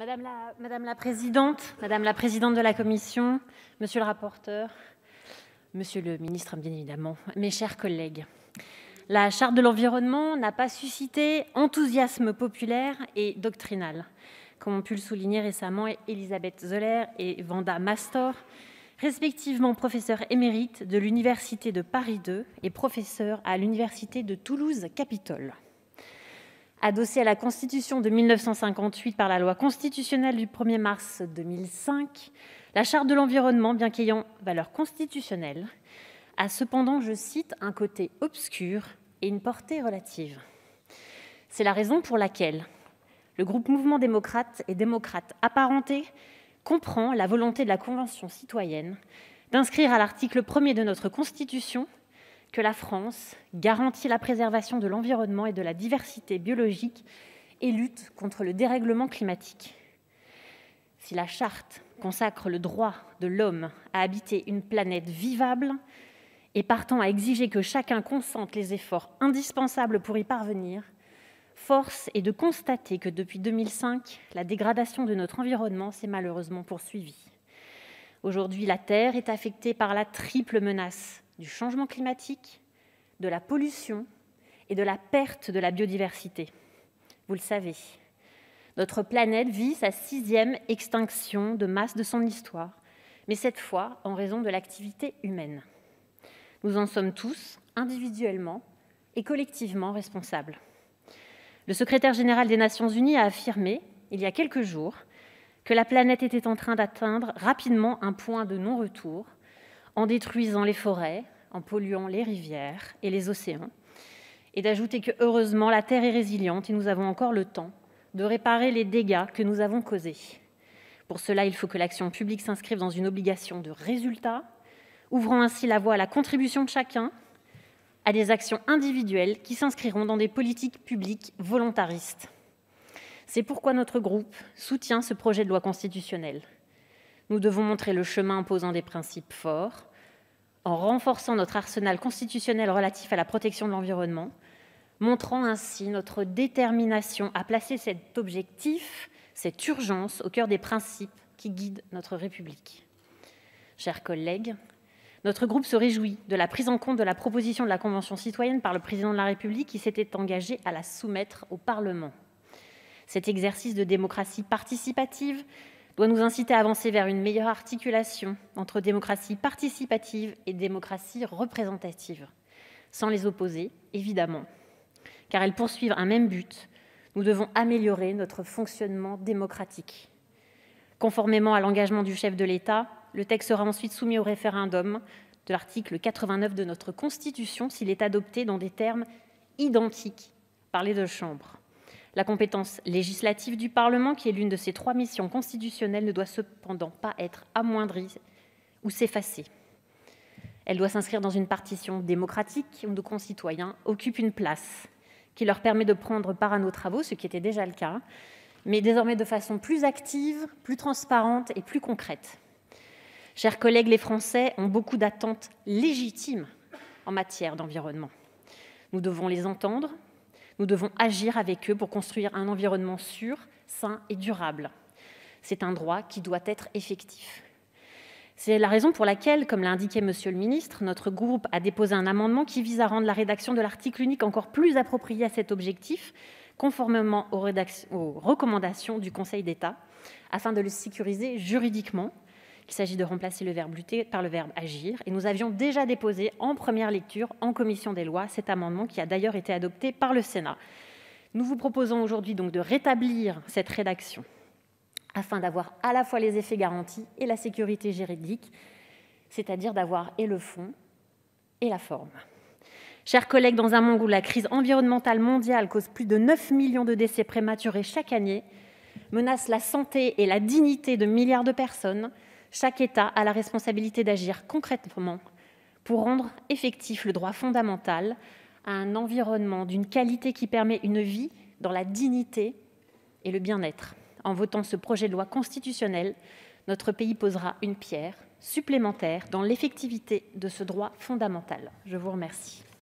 Madame la, Présidente, Madame la Présidente de la Commission, Monsieur le rapporteur, Monsieur le Ministre, bien évidemment, mes chers collègues, la Charte de l'environnement n'a pas suscité enthousiasme populaire et doctrinal, comme ont pu le souligner récemment Elisabeth Zoller et Vanda Mastor, respectivement professeur émérite de l'Université de Paris II et professeur à l'Université de Toulouse-Capitole. Adossée à la Constitution de 1958 par la loi constitutionnelle du 1er mars 2005, la Charte de l'environnement, bien qu'ayant valeur constitutionnelle, a cependant, je cite, un côté obscur et une portée relative. C'est la raison pour laquelle le groupe Mouvement démocrate et démocrate apparenté comprend la volonté de la Convention citoyenne d'inscrire à l'article 1er de notre Constitution que la France garantit la préservation de l'environnement et de la diversité biologique et lutte contre le dérèglement climatique. Si la Charte consacre le droit de l'homme à habiter une planète vivable et partant à exiger que chacun consente les efforts indispensables pour y parvenir, force est de constater que depuis 2005, la dégradation de notre environnement s'est malheureusement poursuivie. Aujourd'hui, la Terre est affectée par la triple menace du changement climatique, de la pollution et de la perte de la biodiversité. Vous le savez, notre planète vit sa sixième extinction de masse de son histoire, mais cette fois en raison de l'activité humaine. Nous en sommes tous, individuellement et collectivement, responsables. Le secrétaire général des Nations unies a affirmé, il y a quelques jours, que la planète était en train d'atteindre rapidement un point de non-retour en détruisant les forêts, en polluant les rivières et les océans, et d'ajouter que heureusement la Terre est résiliente et nous avons encore le temps de réparer les dégâts que nous avons causés. Pour cela, il faut que l'action publique s'inscrive dans une obligation de résultat, ouvrant ainsi la voie à la contribution de chacun, à des actions individuelles qui s'inscriront dans des politiques publiques volontaristes. C'est pourquoi notre groupe soutient ce projet de loi constitutionnelle. Nous devons montrer le chemin en posant des principes forts, en renforçant notre arsenal constitutionnel relatif à la protection de l'environnement, montrant ainsi notre détermination à placer cet objectif, cette urgence, au cœur des principes qui guident notre République. Chers collègues, notre groupe se réjouit de la prise en compte de la proposition de la Convention citoyenne par le Président de la République qui s'était engagé à la soumettre au Parlement. Cet exercice de démocratie participative doit nous inciter à avancer vers une meilleure articulation entre démocratie participative et démocratie représentative, sans les opposer, évidemment, car elles poursuivent un même but. Nous devons améliorer notre fonctionnement démocratique. Conformément à l'engagement du chef de l'État, le texte sera ensuite soumis au référendum de l'article 89 de notre Constitution s'il est adopté dans des termes identiques par les deux chambres. La compétence législative du Parlement, qui est l'une de ses trois missions constitutionnelles, ne doit cependant pas être amoindrie ou s'effacer. Elle doit s'inscrire dans une partition démocratique où nos concitoyens occupent une place qui leur permet de prendre part à nos travaux, ce qui était déjà le cas, mais désormais de façon plus active, plus transparente et plus concrète. Chers collègues, les Français ont beaucoup d'attentes légitimes en matière d'environnement. Nous devons les entendre, nous devons agir avec eux pour construire un environnement sûr, sain et durable. C'est un droit qui doit être effectif. C'est la raison pour laquelle, comme l'a indiqué Monsieur le ministre, notre groupe a déposé un amendement qui vise à rendre la rédaction de l'article unique encore plus appropriée à cet objectif, conformément aux, aux recommandations du Conseil d'État, afin de le sécuriser juridiquement. Il s'agit de remplacer le verbe lutter par le verbe agir. Et nous avions déjà déposé en première lecture en commission des lois cet amendement qui a d'ailleurs été adopté par le Sénat. Nous vous proposons aujourd'hui donc de rétablir cette rédaction afin d'avoir à la fois les effets garantis et la sécurité juridique, c'est-à-dire d'avoir et le fond et la forme. Chers collègues, dans un monde où la crise environnementale mondiale cause plus de 9 millions de décès prématurés chaque année, menace la santé et la dignité de milliards de personnes, chaque État a la responsabilité d'agir concrètement pour rendre effectif le droit fondamental à un environnement d'une qualité qui permet une vie dans la dignité et le bien-être. En votant ce projet de loi constitutionnel, notre pays posera une pierre supplémentaire dans l'effectivité de ce droit fondamental. Je vous remercie.